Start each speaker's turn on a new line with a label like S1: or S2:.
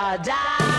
S1: da.